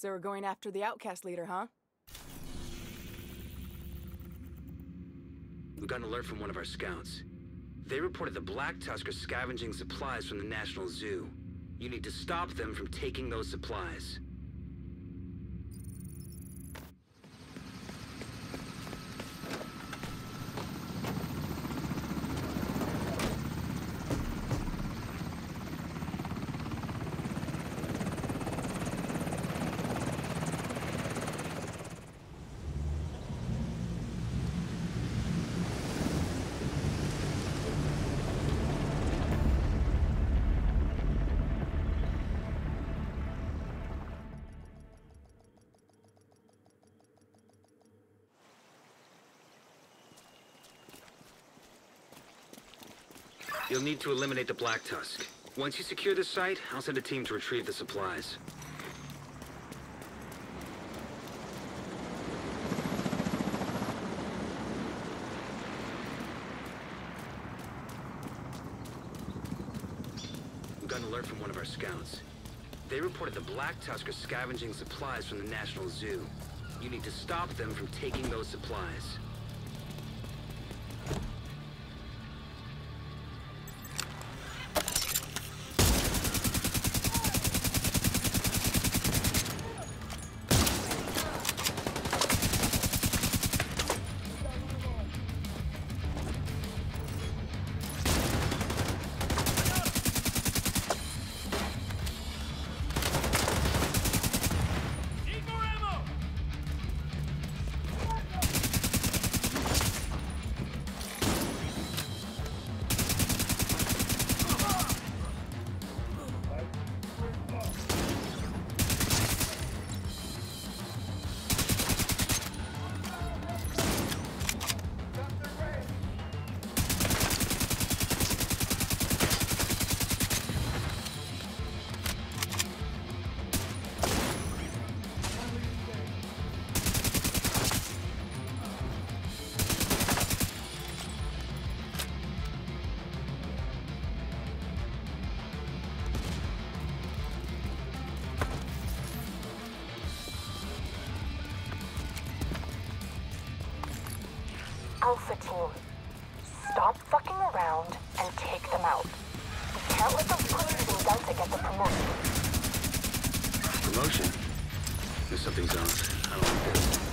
So we're going after the outcast leader, huh? We got an alert from one of our scouts. They reported the Black Tusk are scavenging supplies from the National Zoo. You need to stop them from taking those supplies. You'll need to eliminate the Black Tusk. Once you secure the site, I'll send a team to retrieve the supplies. We got an alert from one of our scouts. They reported the Black Tusk are scavenging supplies from the National Zoo. You need to stop them from taking those supplies. Promotion? There's something's off. I don't like this.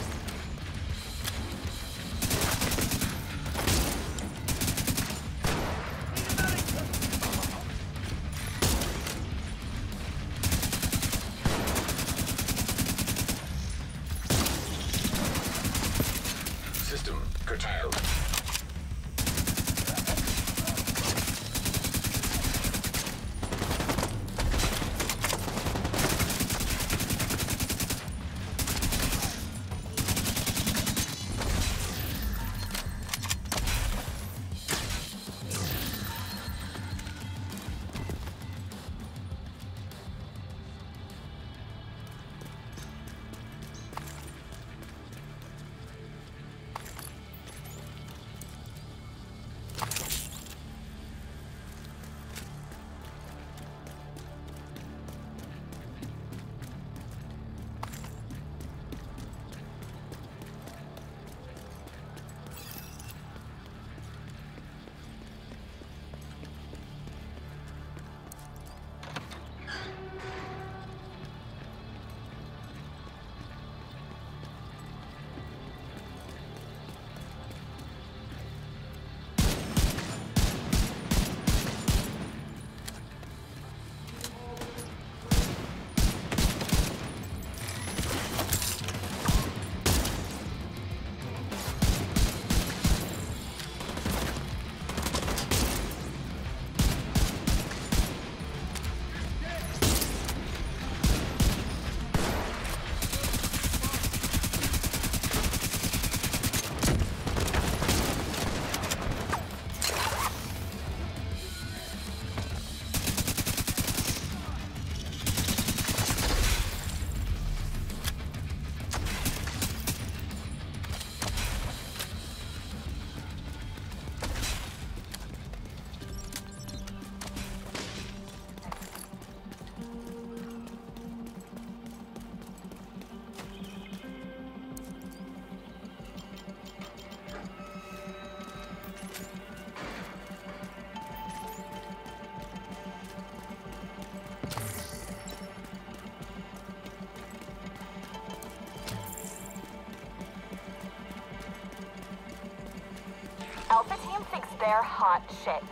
They're hot shit.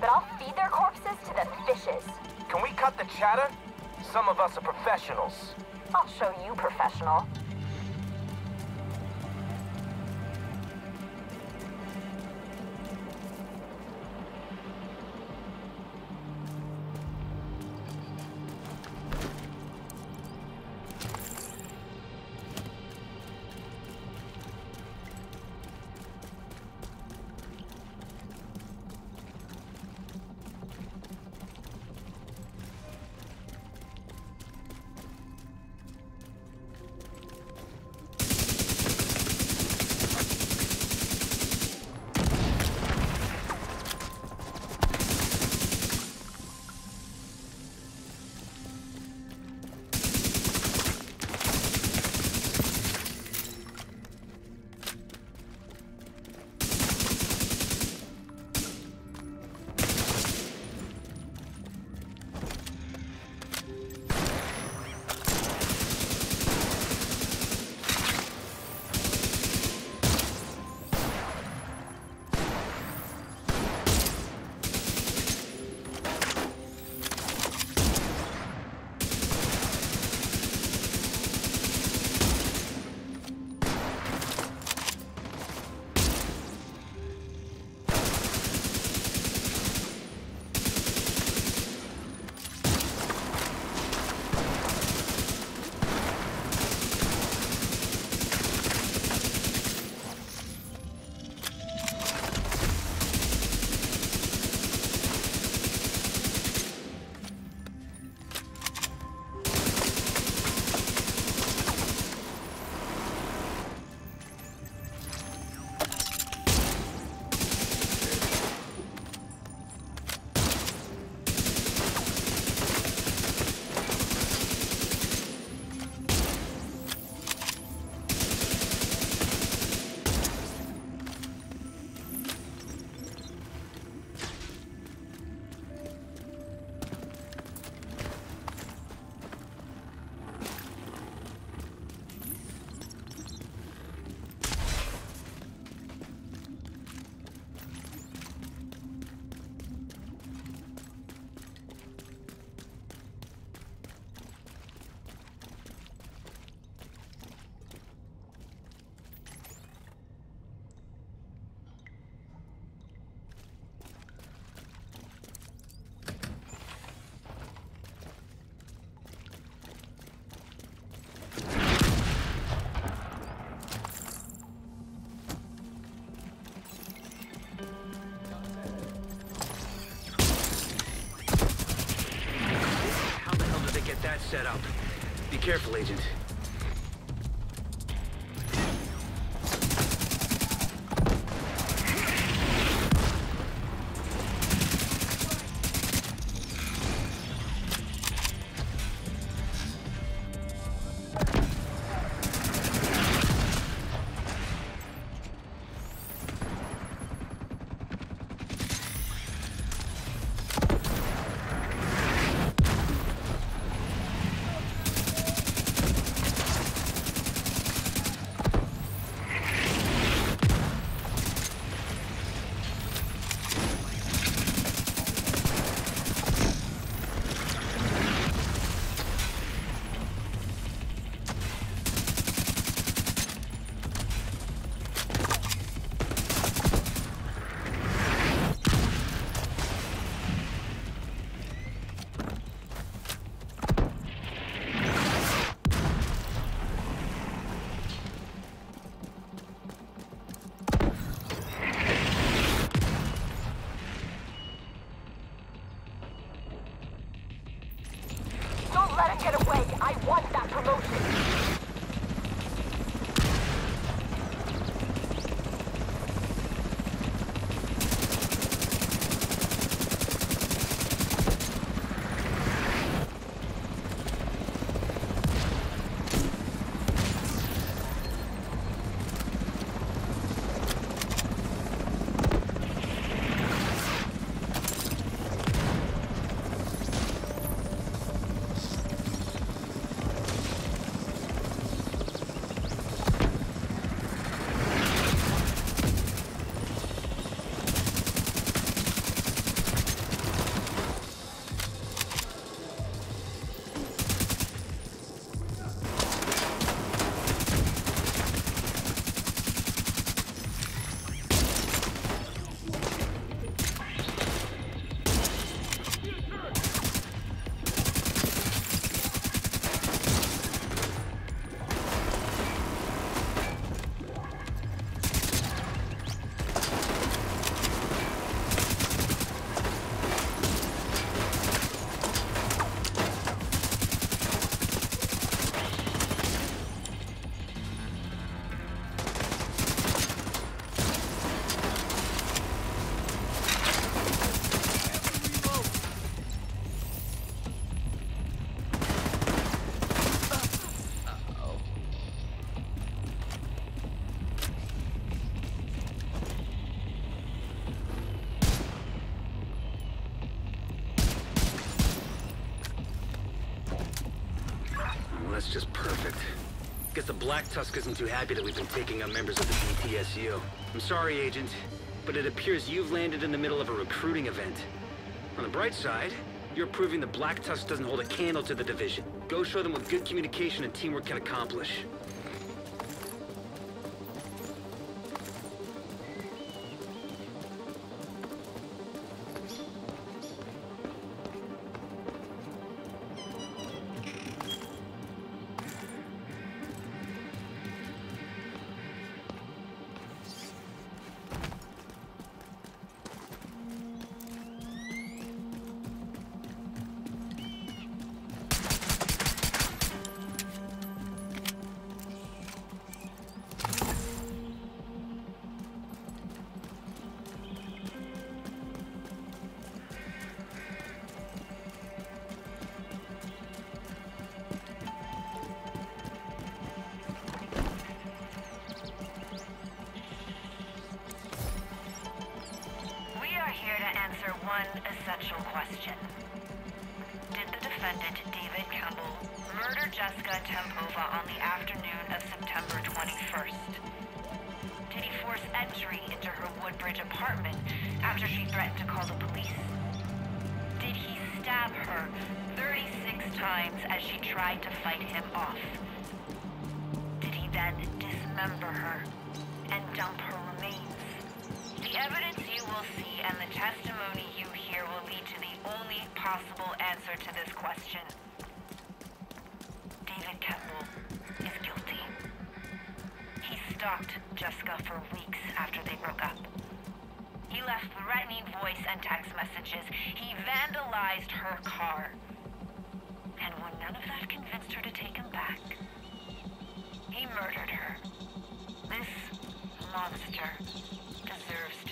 But I'll feed their corpses to the fishes. Can we cut the chatter? Some of us are professionals. I'll show you professional. Careful, Agent. Black Tusk isn't too happy that we've been taking up members of the BTSU. I'm sorry, Agent, but it appears you've landed in the middle of a recruiting event. On the bright side, you're proving the Black Tusk doesn't hold a candle to the division. Go show them what good communication and teamwork can accomplish. Essential question. Did the defendant, David Campbell, murder Jessica Tempova on the afternoon of September 21st? Did he force entry into her Woodbridge apartment after she threatened to call the police? Did he stab her 36 times as she tried to fight him off? Possible answer to this question. David Campbell is guilty. He stalked Jessica for weeks after they broke up. He left threatening voice and text messages. He vandalized her car. And when none of that convinced her to take him back, he murdered her. This monster deserves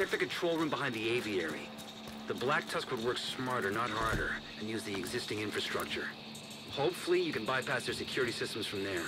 check the control room behind the aviary. The Black Tusk would work smarter, not harder, and use the existing infrastructure. Hopefully, you can bypass their security systems from there.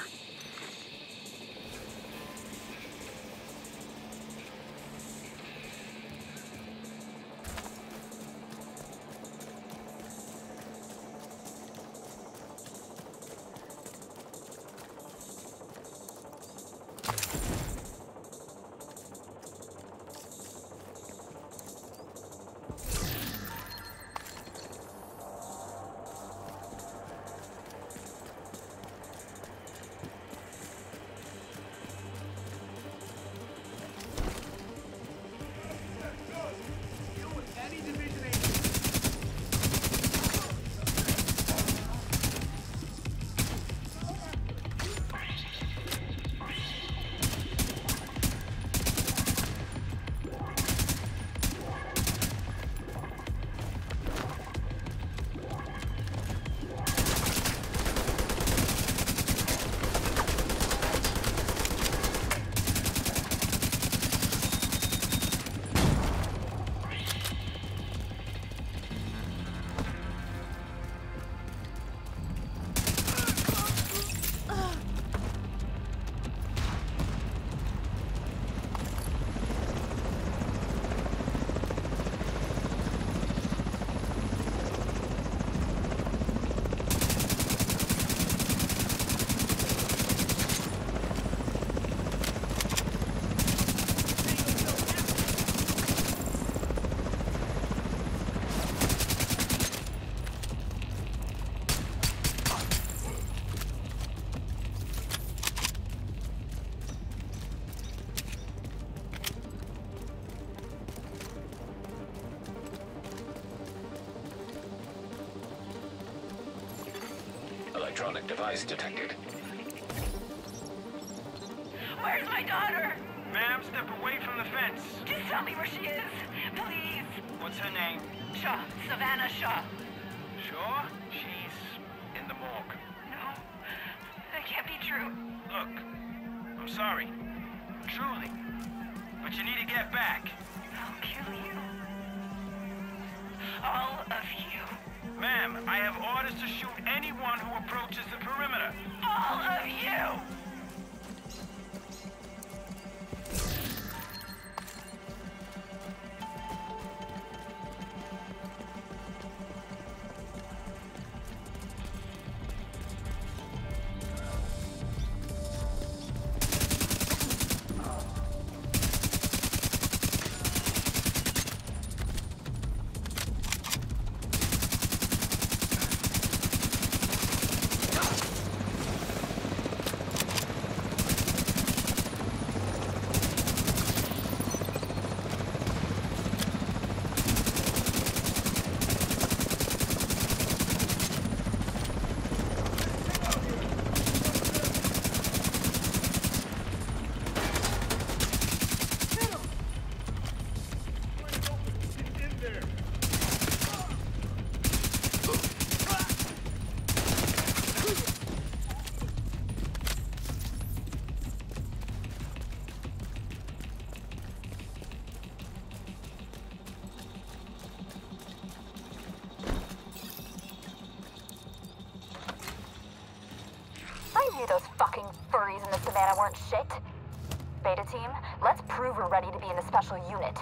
Electronic device detected. Where's my daughter? Ma'am, step away from the fence. Just tell me where she is. Please. What's her name? Shaw. Savannah Shaw. Sure? She's in the morgue. No. That can't be true. Look, I'm sorry. Truly. But you need to get back. I'll kill you. All of you. Ma'am, I have orders to shoot anyone who approaches the perimeter. All of you. Team, let's prove we're ready to be in a special unit.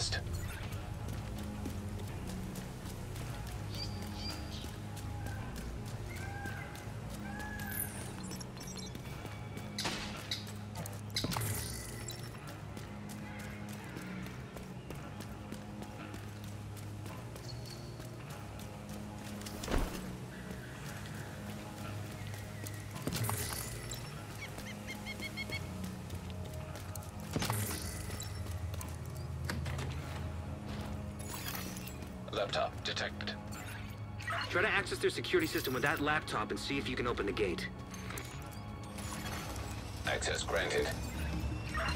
Backup detected. Try to access their security system with that laptop and see if you can open the gate. Access granted.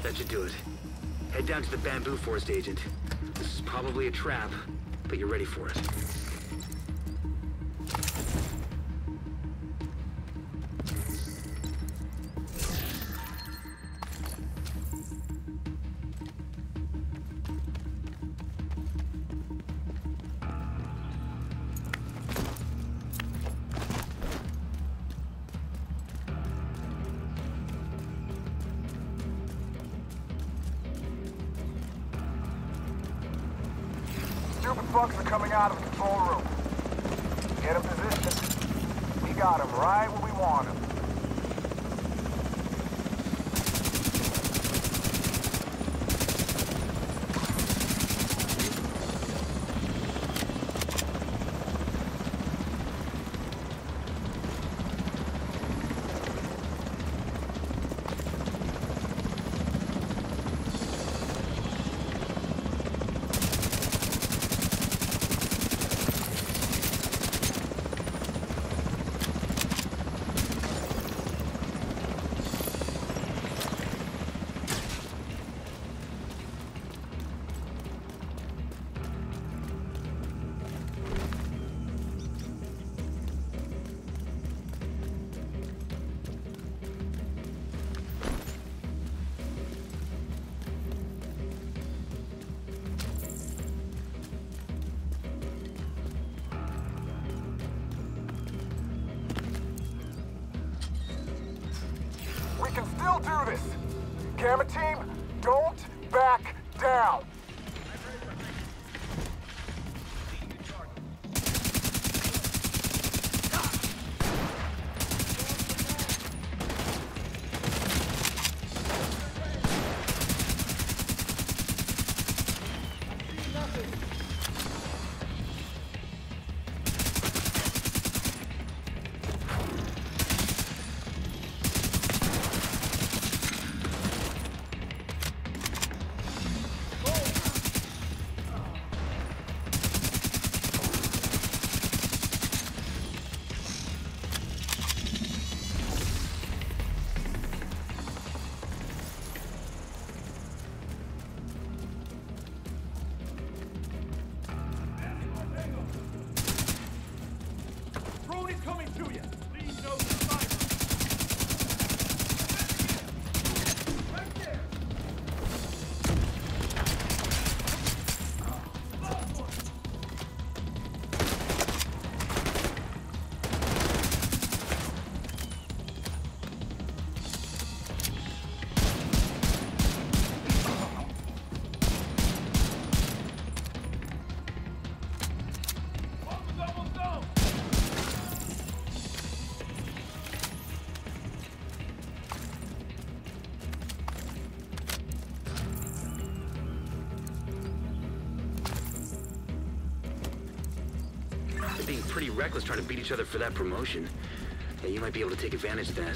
That should do it. Head down to the bamboo forest, Agent. This is probably a trap, but you're ready for it. Fucks are coming out of the control room. Get in position. We got them right where we want them. Back pretty reckless trying to beat each other for that promotion. Yeah, you might be able to take advantage of that.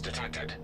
Detected.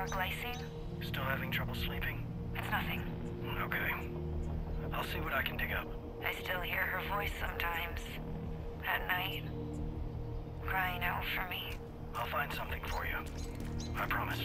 We more glycine? Still having trouble sleeping? It's nothing. Okay. I'll see what I can dig up. I still hear her voice sometimes. At night. Crying out for me. I'll find something for you. I promise.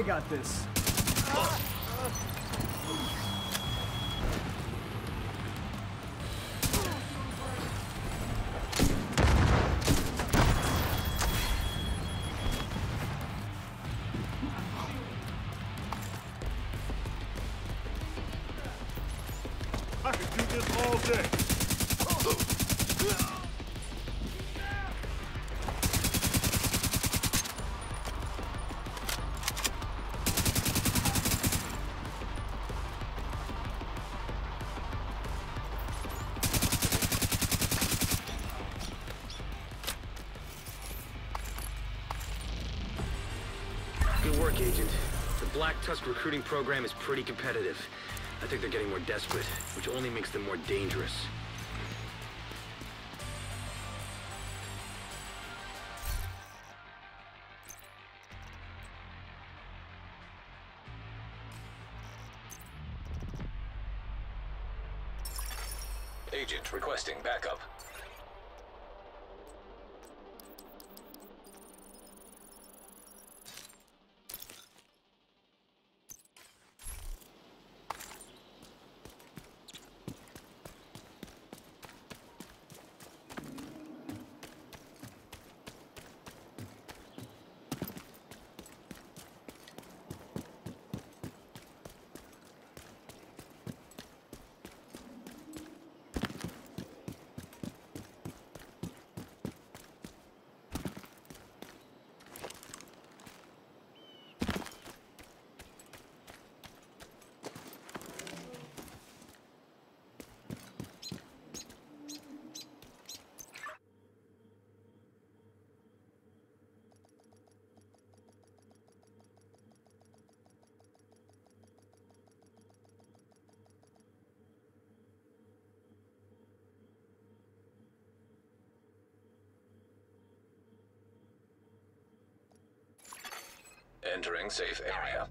I got this. Tusk recruiting program is pretty competitive. I think they're getting more desperate, which only makes them more dangerous. Agent requesting backup. Safe area.